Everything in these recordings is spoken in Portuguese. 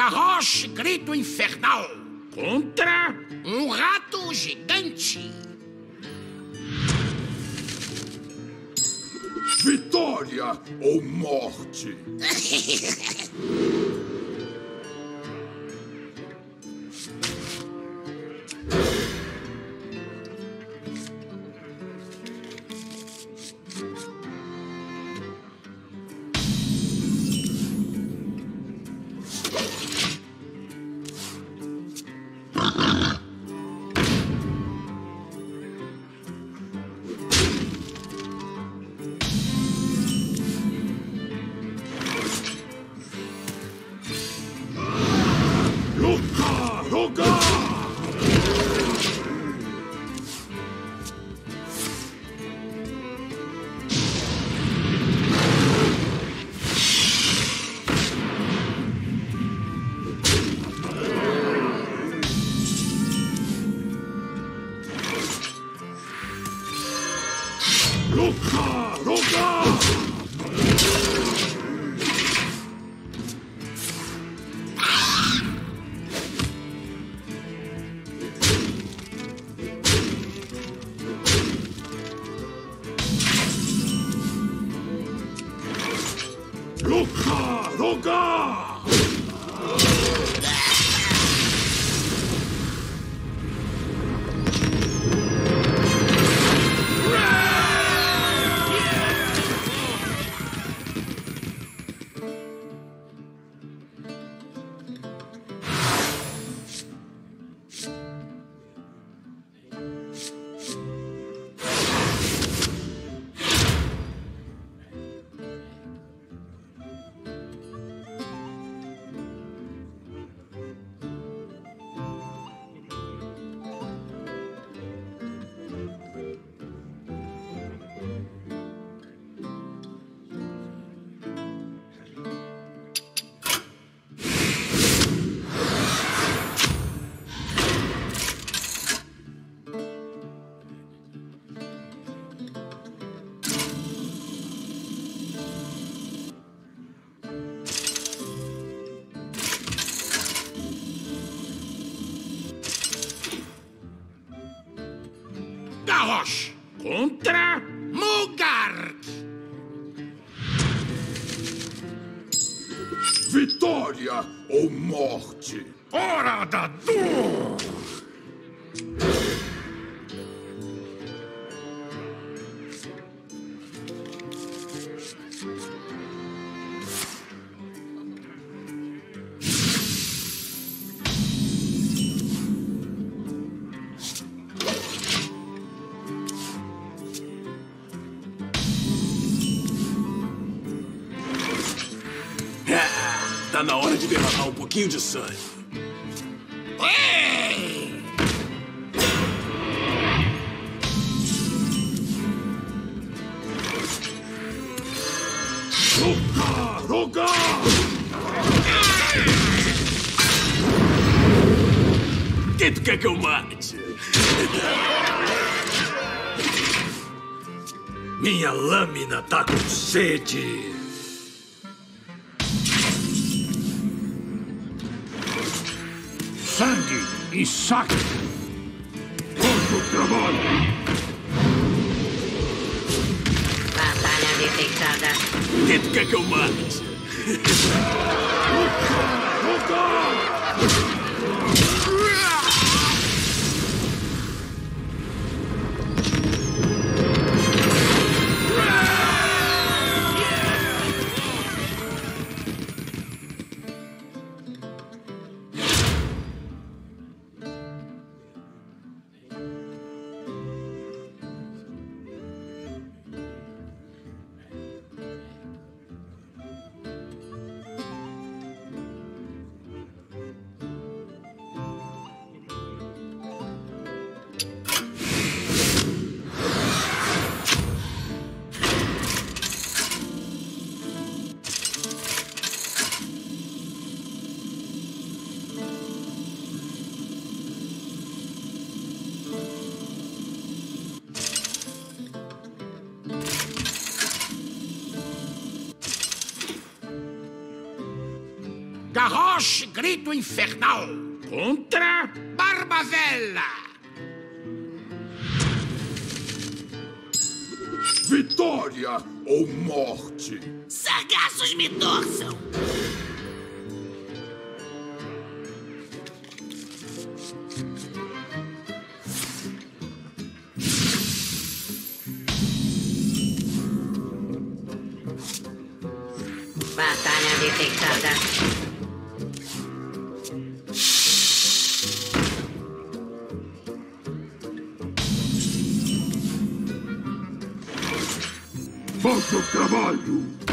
Garrosh Grito Infernal. Contra? Um rato gigante. Vitória ou morte? Contra? De derramar um pouquinho de sangue. Ei! Lugar! Quem tu quer que eu mate? Minha lâmina tá com sede. Sangue e saque. Quanto trabalho! Batalha detectada. Tu quer que eu mate? Garrosh, grito infernal. Contra Barbavela. Vitória ou morte? Sargassos me torçam. Trabalho!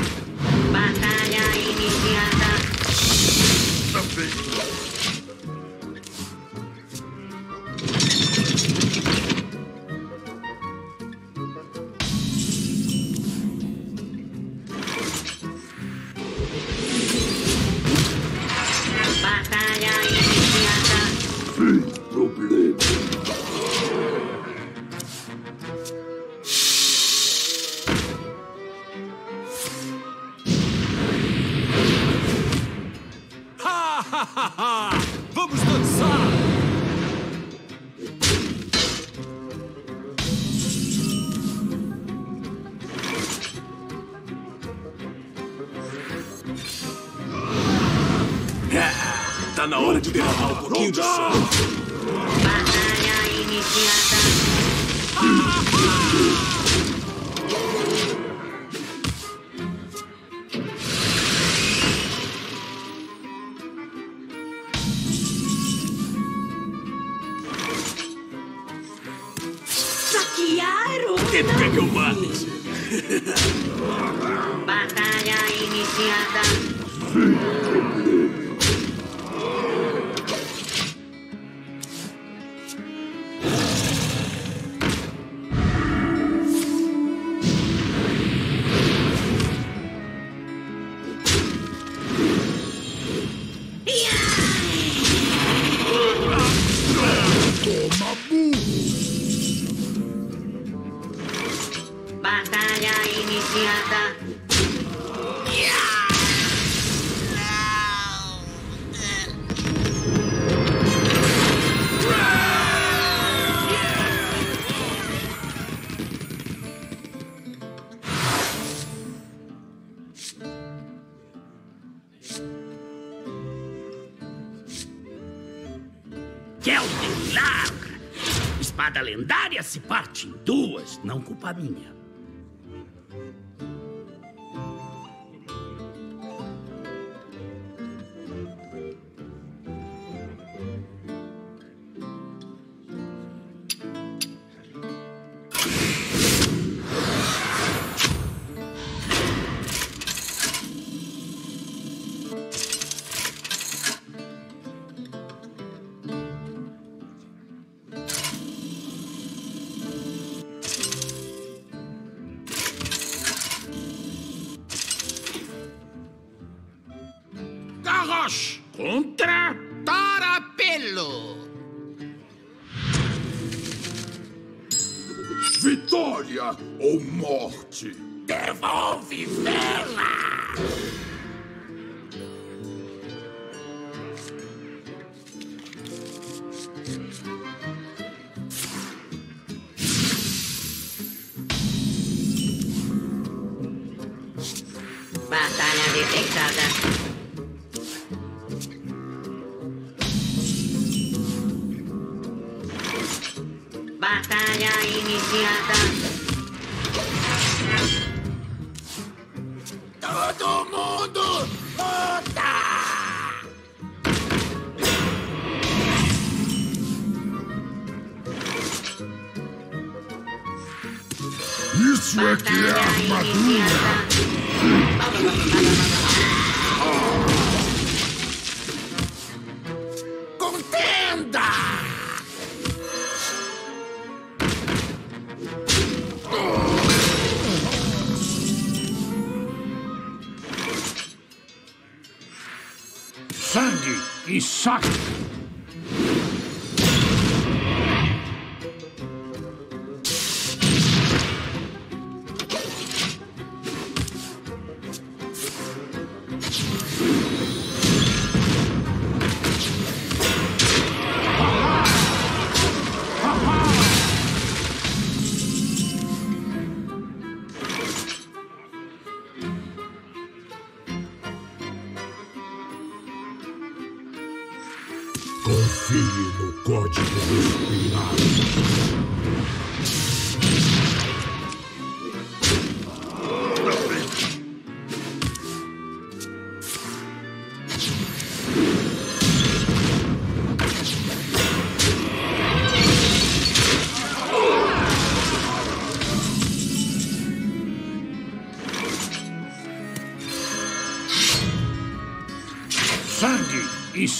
Iniciada. Keldelar. Espada lendária se parte em duas, não culpa minha. Vitória ou morte? Devolve vela. Batalha detectada. Batalha iniciada.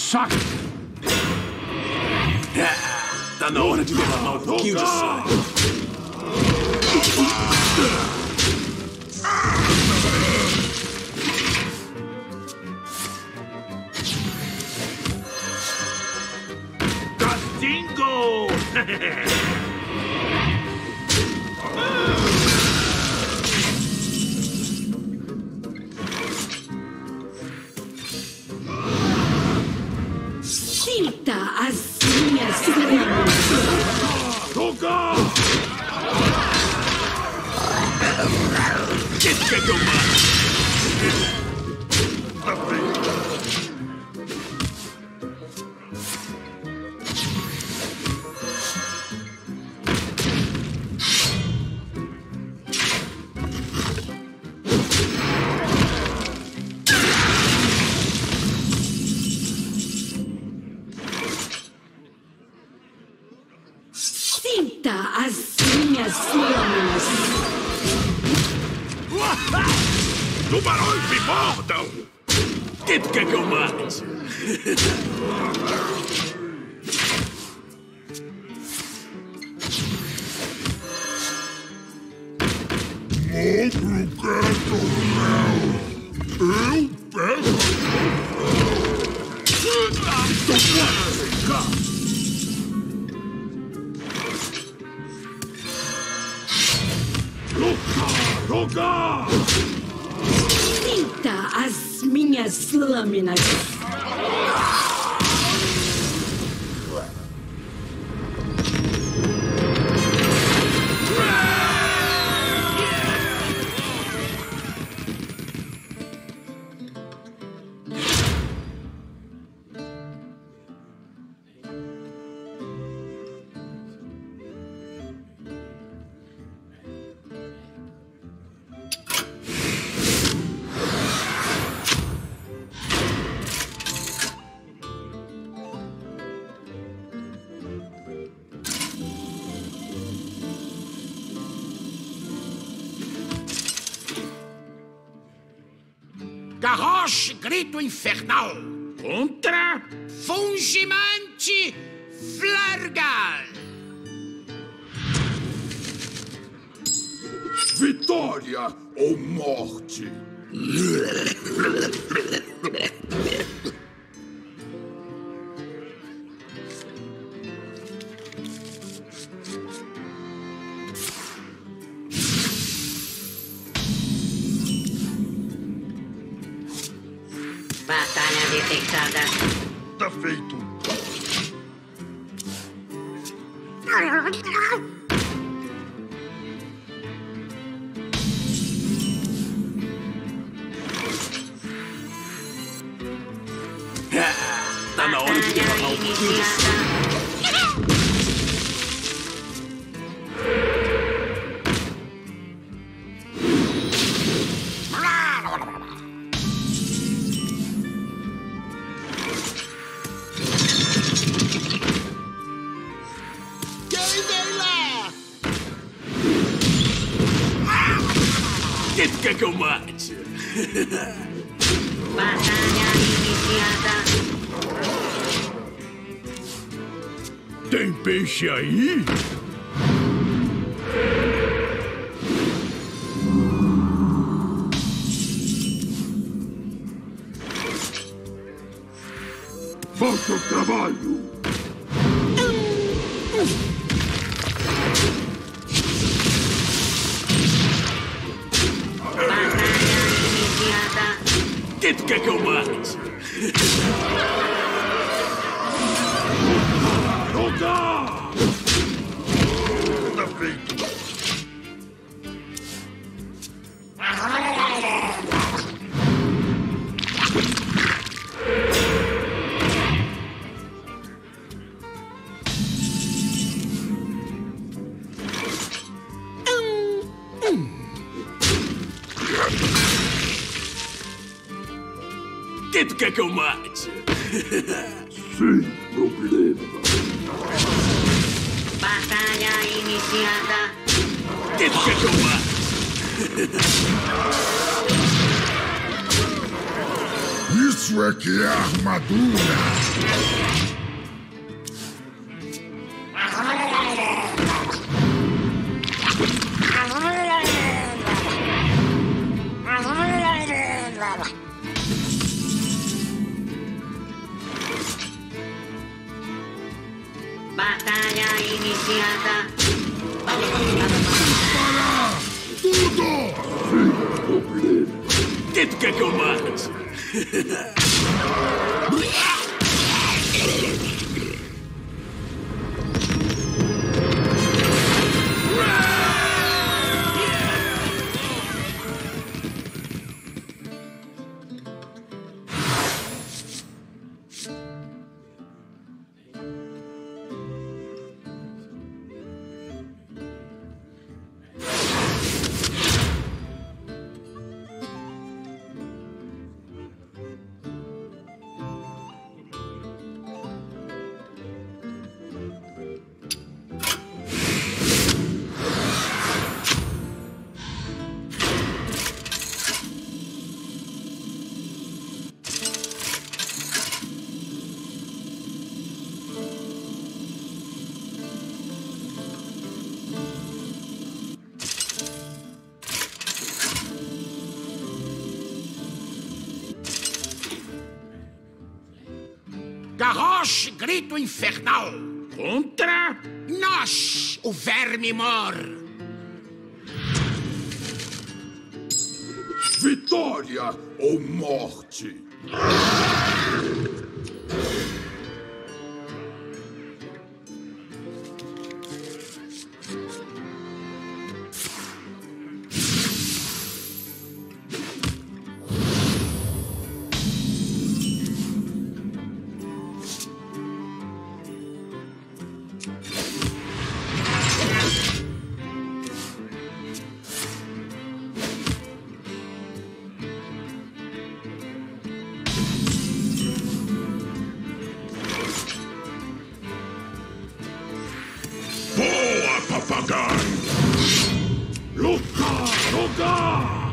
shocked. Kita aslinya sebenarnya. Toka! Kita coba. atroz grito infernal contra Fungimante Flargal. Vitória ou morte? Yeah. Quem tu quer que eu mate? Sem problema. Batalha iniciada. Quem tu quer que eu mate? Isso é que é armadura. Iniciada. Tudo! Sem problema. Quem tu quer que eu mate? Garrosh, grito infernal. Contra nós, o verme mor. Vitória ou morte? Boa, papagaio! Lutar, lutar!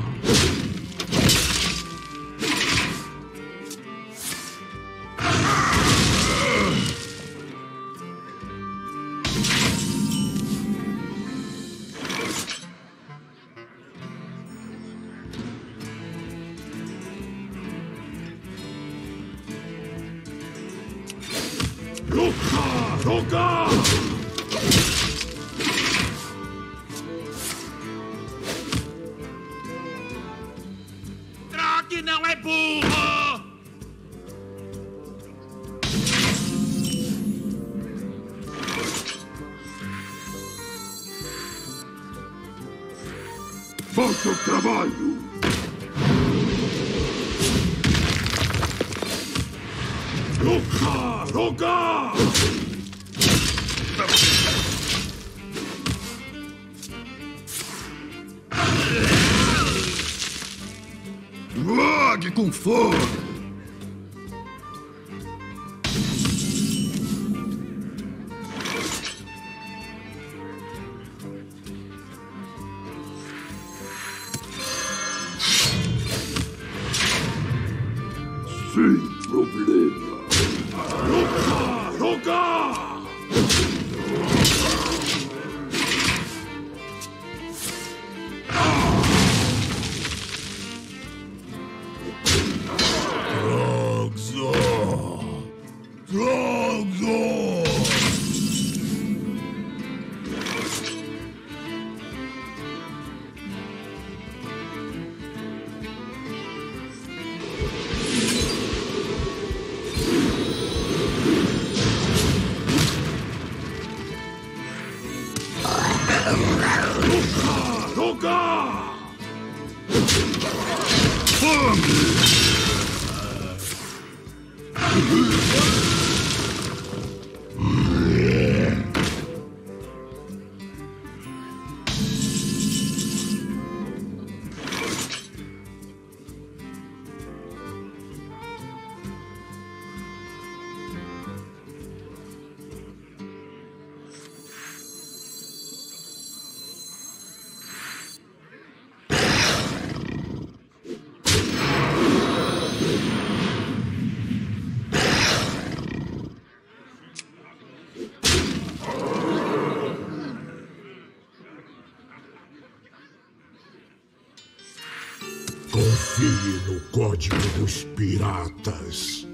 No código dos piratas.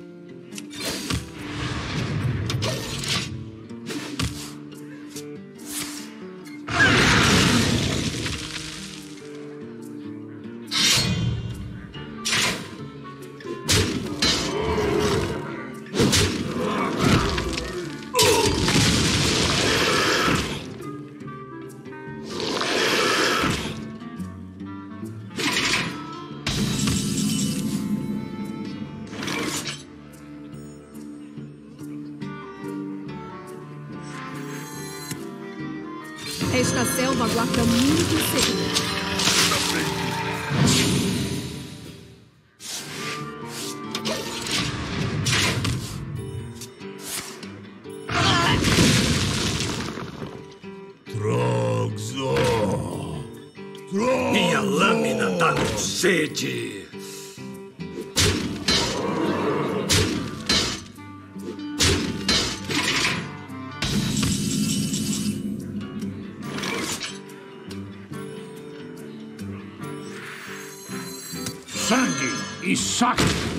Sangue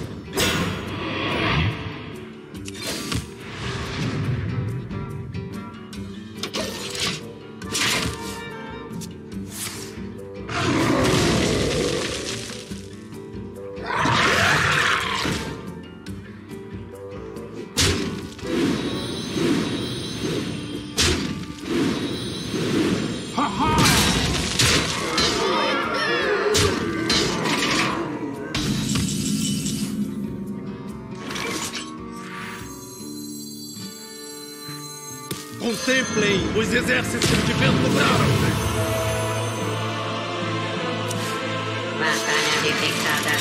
os exércitos de vento bravo. Batalha detectada.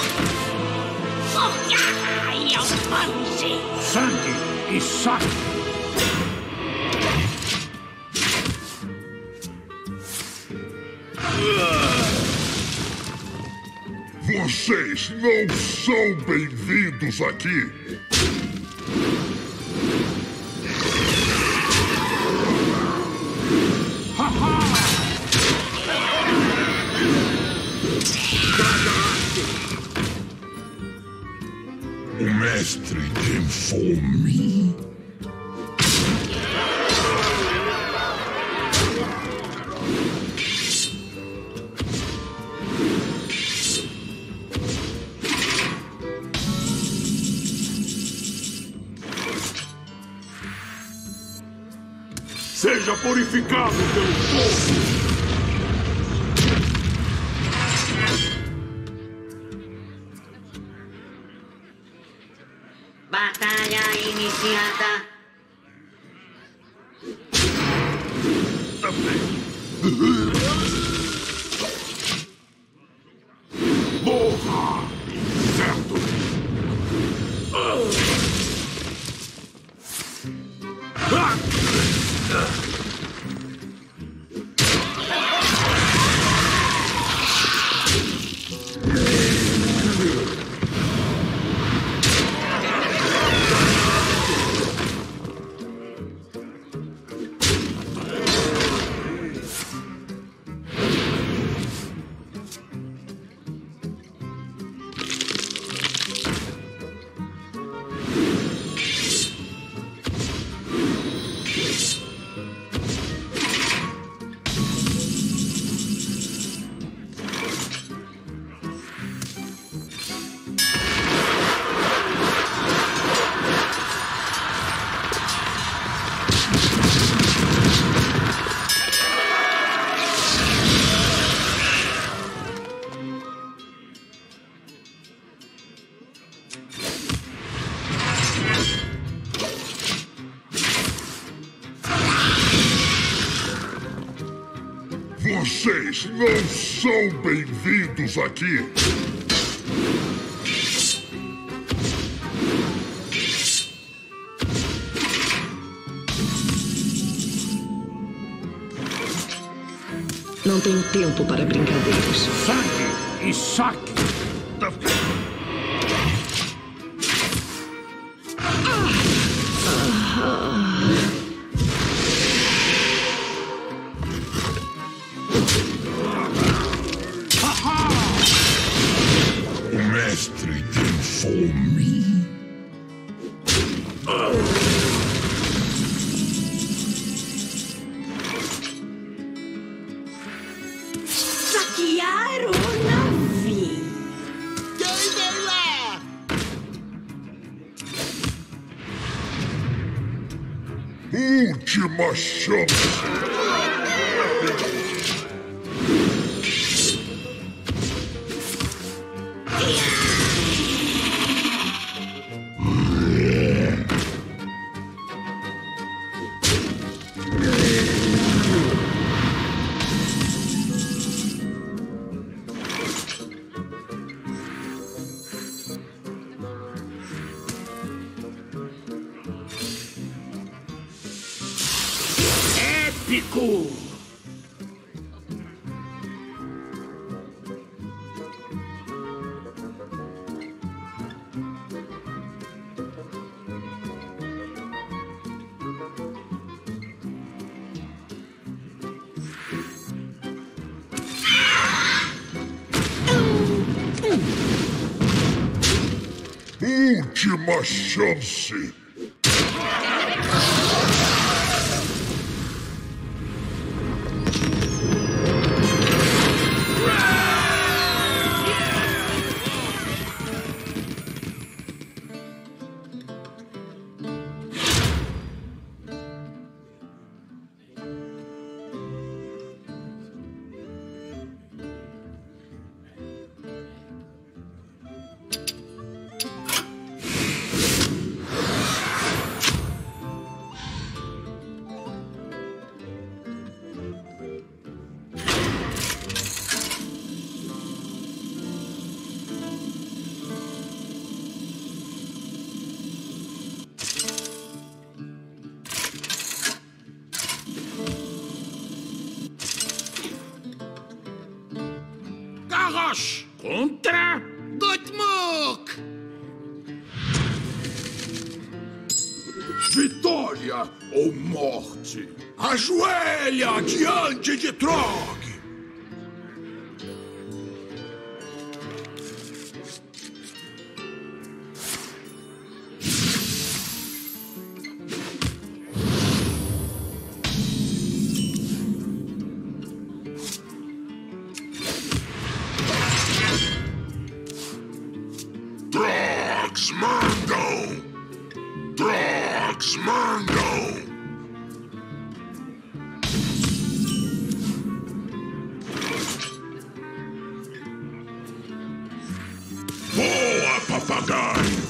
Ai, alfanje! Sangue e saque! Vocês não são bem-vindos aqui! Mestre tem fome. Seja purificado pelo fogo! Batalha iniciada. Morra! Não são bem-vindos aqui! Não tenho tempo para brincadeiras. Sangue e saque! machado. última chance. miliardi anni de. Drugs Mango! Drugs Mango! Die.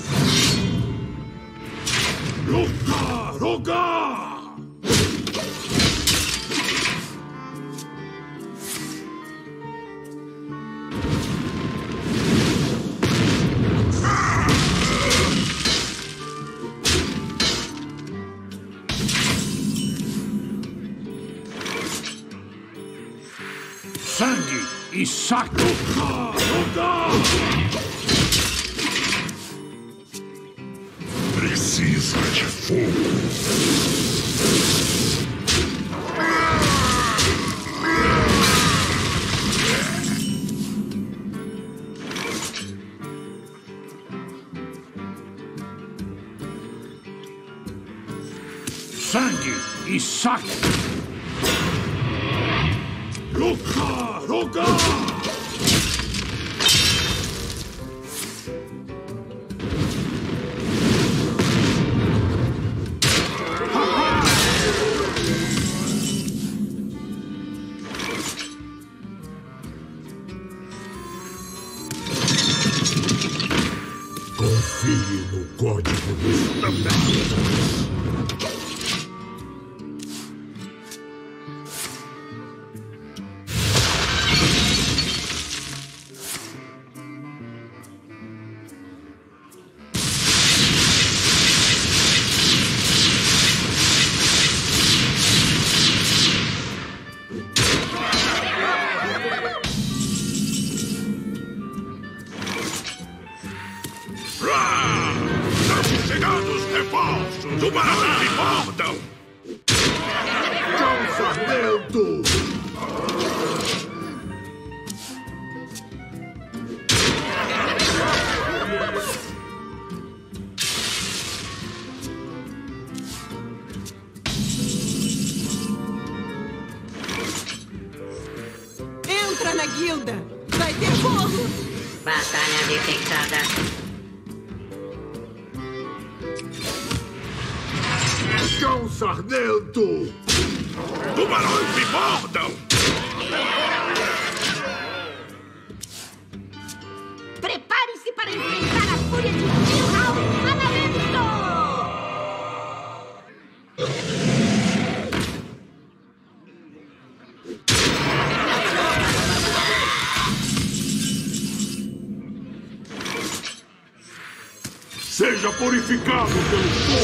Seja purificado pelo fogo!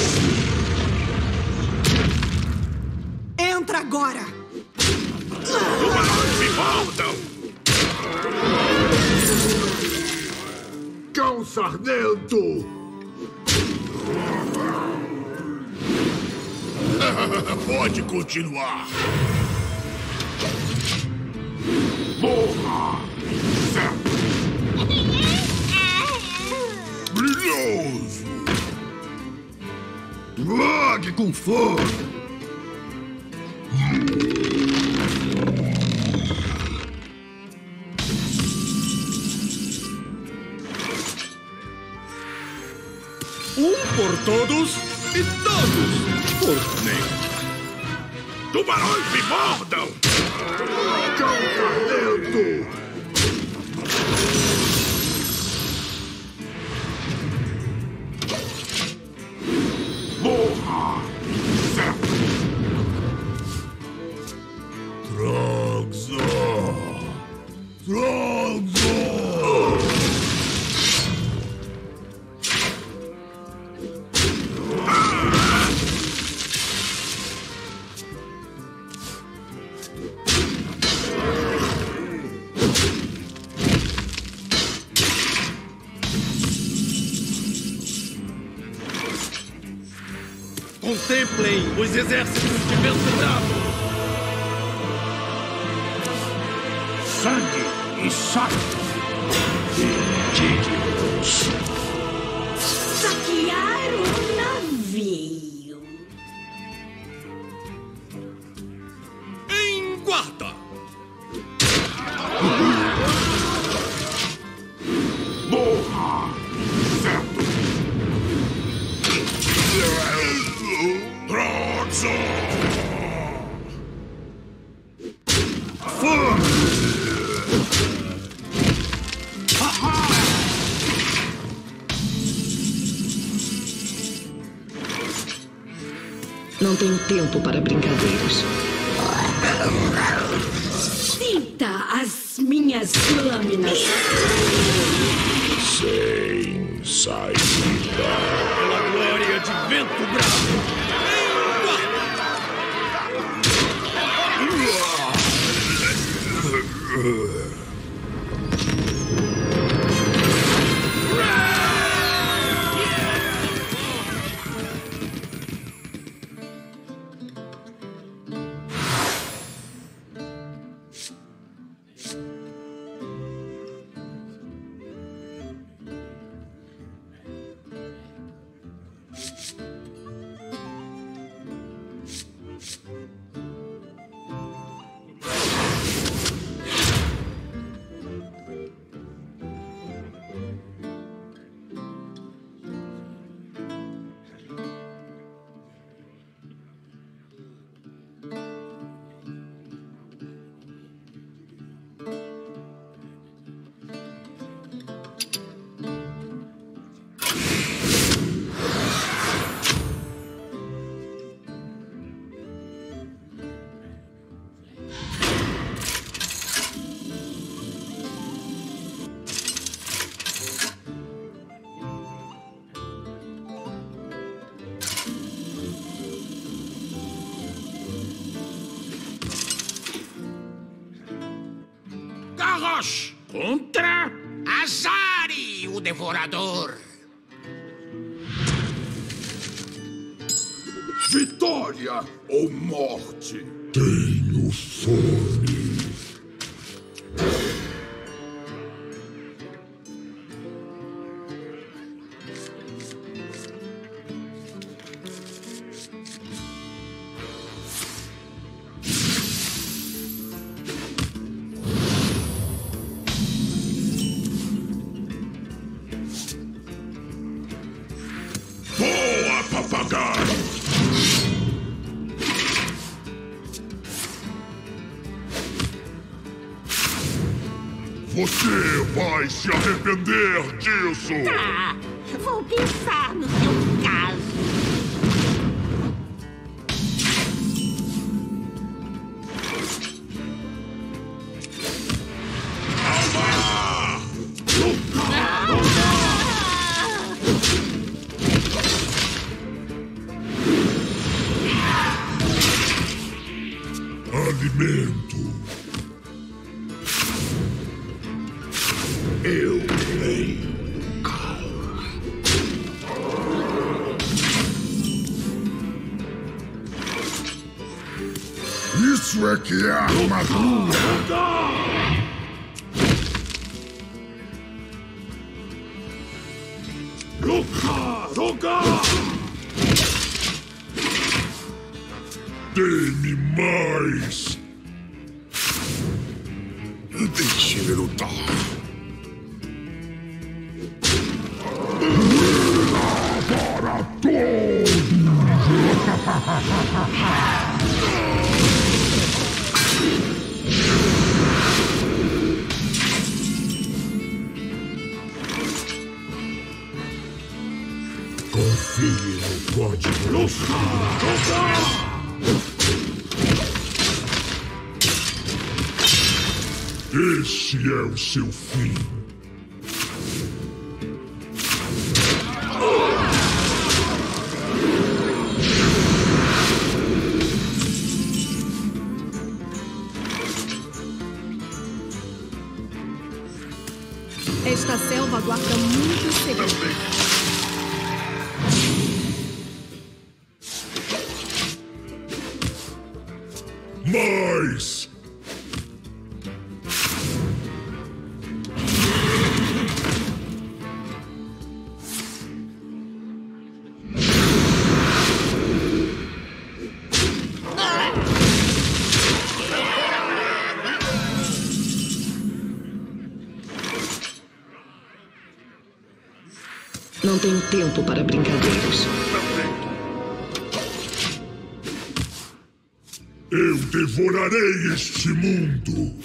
Entra agora! Tubarões me mordam! Cão sarnento! Pode continuar. Morra! Certo! Logue com fogo! Um por todos e todos por mim. Tubarões me mordam! Tenho tempo para brincadeiras. Sinta as minhas lâminas. Sem saída. Pela glória de Vento Bravo. Em contra Azari, o Devorador. Vitória ou morte? Tenho fome. Alimento. Eu venho. Isso é que é armadura! Esse é o seu fim. Esta selva guarda muito segredo. Devorarei este mundo!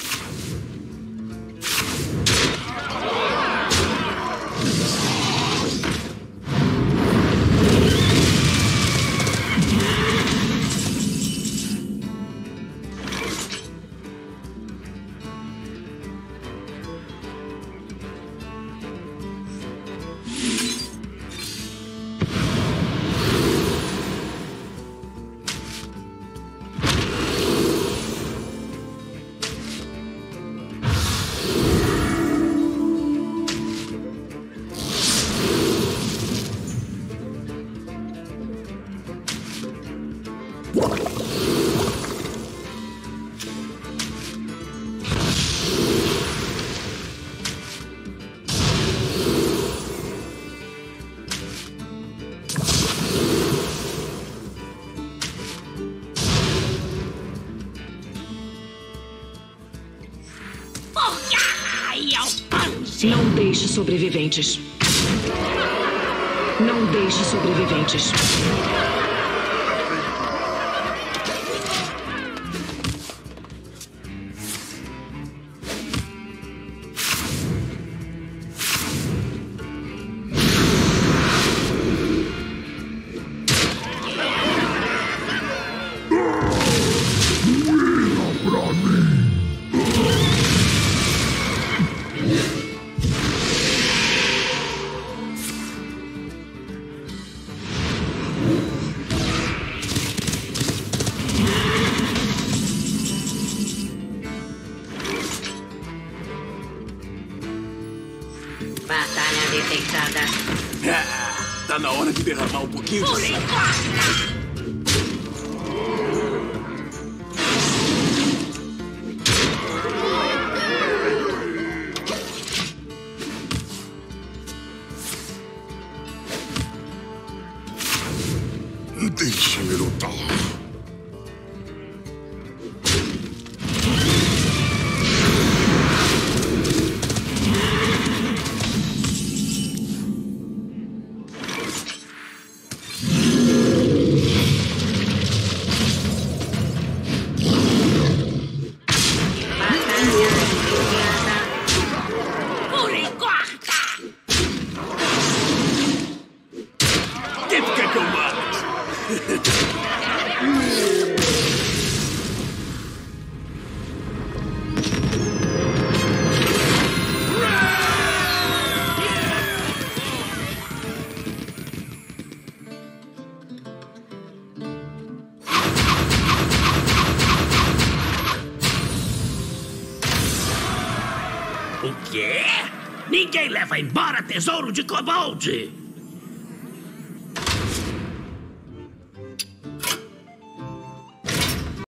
Deixe sobreviventes. Não deixe sobreviventes. Derramar um pouquinho de sangue. Tesouro de kobold!